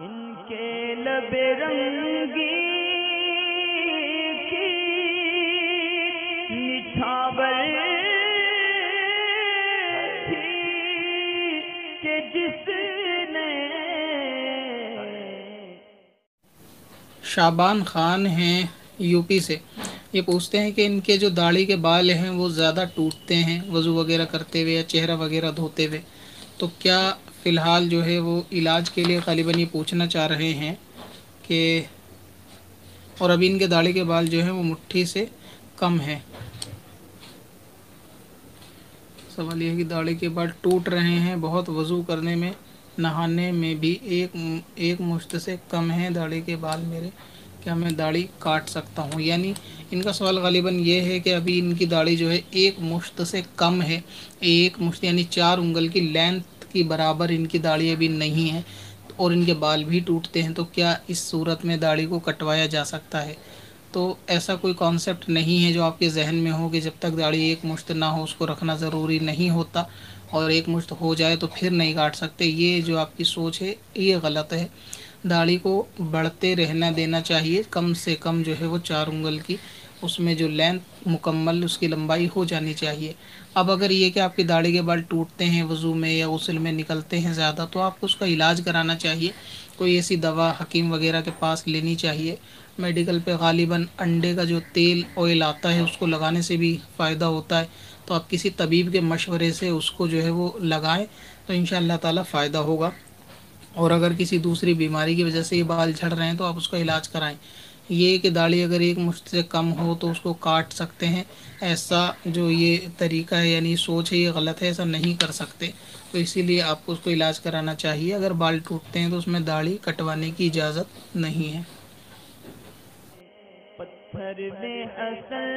इनके लबे रंगी शाबान खान हैं यूपी से। ये पूछते हैं कि इनके जो दाढ़ी के बाल हैं, वो ज़्यादा टूटते हैं, वज़ू वगैरह करते हुए या चेहरा वगैरह धोते हुए। तो क्या फ़िलहाल जो है वो इलाज के लिए गालिबन ये पूछना चाह रहे हैं कि और अभी इनके दाढ़ी के बाल जो है वो मुट्ठी से कम है? सवाल यह है कि दाढ़ी के बाल टूट रहे हैं, बहुत वज़ू करने में, नहाने में भी एक एक मुश्त से कम है दाढ़ी के बाल मेरे। क्या मैं दाढ़ी काट सकता हूँ? यानी इनका सवाल गालिबन ये है कि अभी इनकी दाढ़ी जो है एक मुश्त से कम है। एक मुश्त यानी चार उंगल की लेंथ की बराबर इनकी दाढ़ी अभी नहीं है और इनके बाल भी टूटते हैं तो क्या इस सूरत में दाढ़ी को कटवाया जा सकता है? तो ऐसा कोई कॉन्सेप्ट नहीं है जो आपके जहन में हो कि जब तक दाढ़ी एक मुश्त ना हो, उसको रखना ज़रूरी नहीं होता और एक मुश्त हो जाए तो फिर नहीं काट सकते। ये जो आपकी सोच है, ये गलत है। दाढ़ी को बढ़ते रहना देना चाहिए। कम से कम जो है वो चार उंगल की, उसमें जो लेंथ मुकम्मल उसकी लंबाई हो जानी चाहिए। अब अगर ये कि आपकी दाढ़ी के बाल टूटते हैं वज़ू में या उसल में निकलते हैं ज़्यादा तो आपको उसका इलाज कराना चाहिए। कोई ऐसी दवा, हकीम वगैरह के पास लेनी चाहिए। मेडिकल पे गालिबा अंडे का जो तेल ऑयल आता है, उसको लगाने से भी फ़ायदा होता है। तो आप किसी तबीब के मशवरे से उसको जो है वो लगाएँ तो इन ताला फ़ायदा होगा। और अगर किसी दूसरी बीमारी की वजह से ये बाल झड़ रहे हैं तो आप उसका इलाज कराएँ। ये कि दाढ़ी अगर एक मुश्त से कम हो तो उसको काट सकते हैं। ऐसा जो ये तरीका है यानी सोच है ये गलत है ऐसा नहीं कर सकते। तो इसीलिए आपको उसको इलाज कराना चाहिए। अगर बाल टूटते हैं तो उसमें दाढ़ी कटवाने की इजाज़त नहीं है। पत्थर में असल